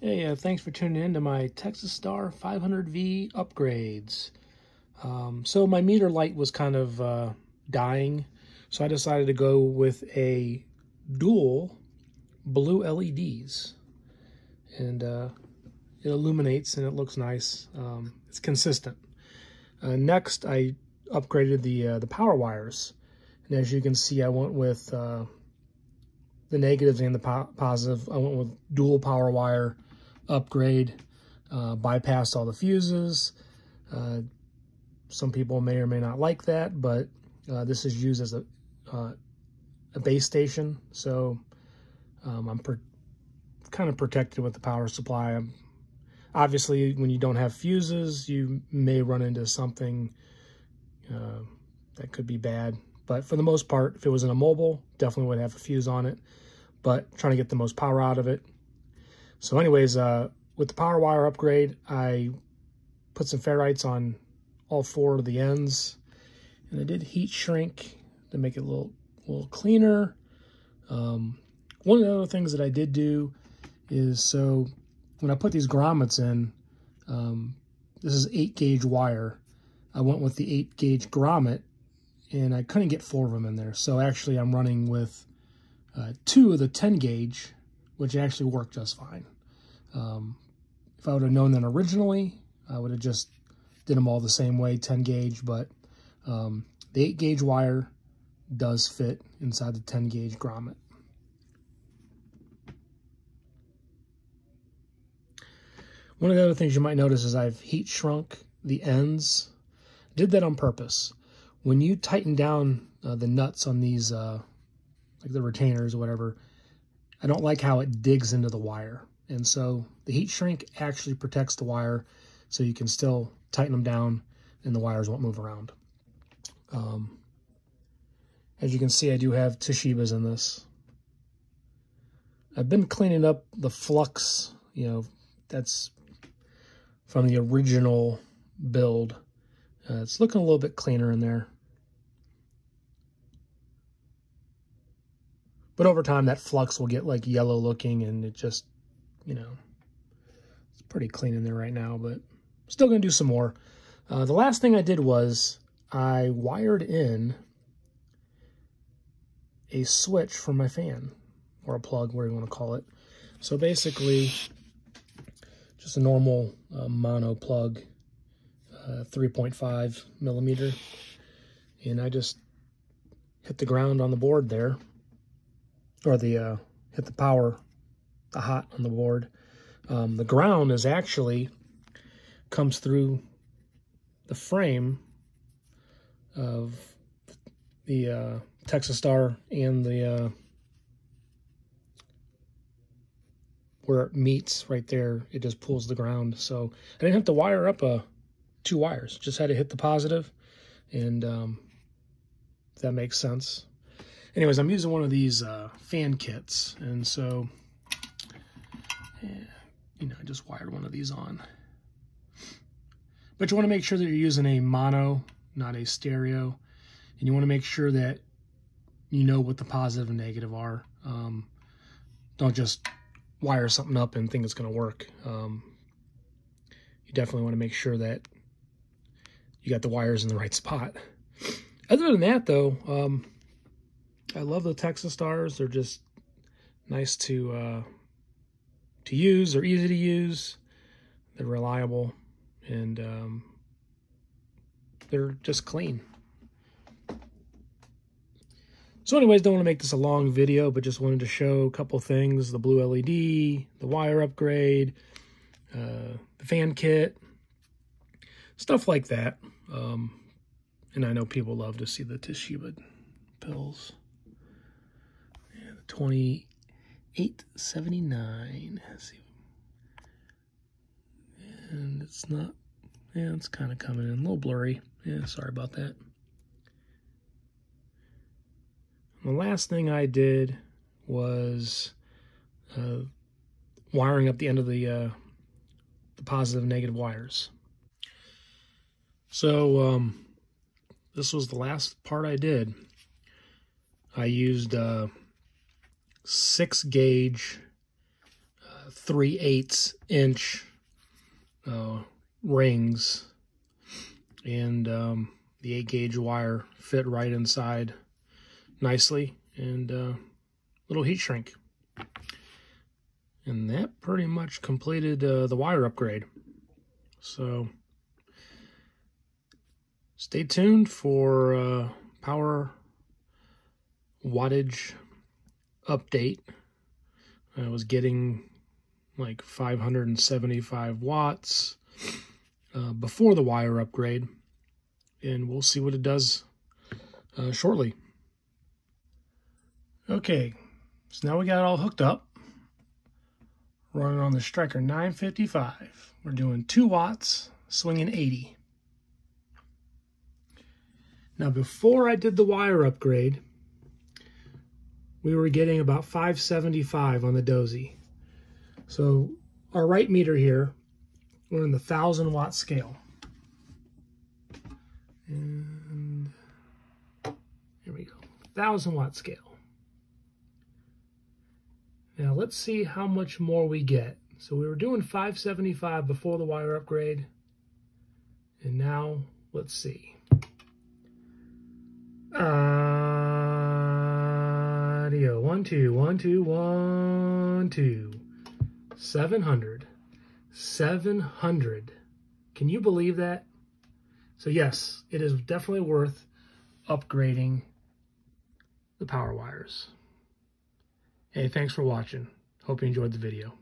Hey, uh, thanks for tuning in to my Texas Star 500V upgrades. Um, so my meter light was kind of uh, dying, so I decided to go with a dual blue LEDs. And uh, it illuminates and it looks nice. Um, it's consistent. Uh, next, I upgraded the uh, the power wires. And as you can see, I went with uh, the negatives and the po positive. I went with dual power wire upgrade, uh, bypassed all the fuses. Uh, some people may or may not like that, but uh, this is used as a, uh, a base station. So um, I'm kind of protected with the power supply. I'm, obviously, when you don't have fuses, you may run into something uh, that could be bad. But for the most part, if it was in a mobile, definitely would have a fuse on it. But trying to get the most power out of it, so anyways, uh, with the power wire upgrade, I put some ferrites on all four of the ends. And I did heat shrink to make it a little, little cleaner. Um, one of the other things that I did do is so when I put these grommets in, um, this is 8 gauge wire. I went with the 8 gauge grommet and I couldn't get four of them in there. So actually I'm running with uh, two of the 10 gauge, which actually worked just fine. Um, if I would have known that originally, I would have just did them all the same way, 10 gauge, but um, the 8 gauge wire does fit inside the 10 gauge grommet. One of the other things you might notice is I've heat shrunk the ends. Did that on purpose. When you tighten down uh, the nuts on these, uh, like the retainers or whatever, I don't like how it digs into the wire. And so the heat shrink actually protects the wire so you can still tighten them down and the wires won't move around. Um, as you can see, I do have Toshibas in this. I've been cleaning up the flux, you know, that's from the original build. Uh, it's looking a little bit cleaner in there. But over time, that flux will get like yellow looking and it just you know, it's pretty clean in there right now, but still going to do some more. Uh, the last thing I did was I wired in a switch for my fan, or a plug, whatever you want to call it. So basically, just a normal uh, mono plug, uh, 3.5 millimeter. And I just hit the ground on the board there, or the uh, hit the power the hot on the board. Um, the ground is actually comes through the frame of the uh, Texas Star and the uh, where it meets right there, it just pulls the ground. So I didn't have to wire up a uh, two wires, just had to hit the positive, and um, that makes sense. Anyways, I'm using one of these uh, fan kits, and so you know, I just wired one of these on. But you want to make sure that you're using a mono, not a stereo. And you want to make sure that you know what the positive and negative are. Um, don't just wire something up and think it's going to work. Um, you definitely want to make sure that you got the wires in the right spot. Other than that, though, um, I love the Texas Stars. They're just nice to uh, to use. They're easy to use. They're reliable. And um, they're just clean. So anyways, don't want to make this a long video, but just wanted to show a couple things. The blue LED, the wire upgrade, uh, the fan kit, stuff like that. Um, and I know people love to see the Toshiba pills. Yeah, the 20 879 see. And it's not yeah it's kind of coming in. A little blurry. Yeah sorry about that. The last thing I did was uh, wiring up the end of the uh, the positive negative wires. So um, this was the last part I did. I used uh, six gauge uh, 3 eighths inch uh, rings and um, the 8 gauge wire fit right inside nicely and uh, little heat shrink. And that pretty much completed uh, the wire upgrade. So stay tuned for uh, power wattage update. I was getting like 575 watts uh, before the wire upgrade, and we'll see what it does uh, shortly. Okay, so now we got it all hooked up. Running on the Stryker 955. We're doing 2 watts, swinging 80. Now before I did the wire upgrade, we were getting about 575 on the Dosy. So our right meter here, we're in the 1000 watt scale. And here we go, 1000 watt scale. Now let's see how much more we get. So we were doing 575 before the wire upgrade. And now let's see. Audio, one, two, one, two, one, two. 700. 700. Can you believe that? So yes, it is definitely worth upgrading the power wires. Hey, thanks for watching. Hope you enjoyed the video.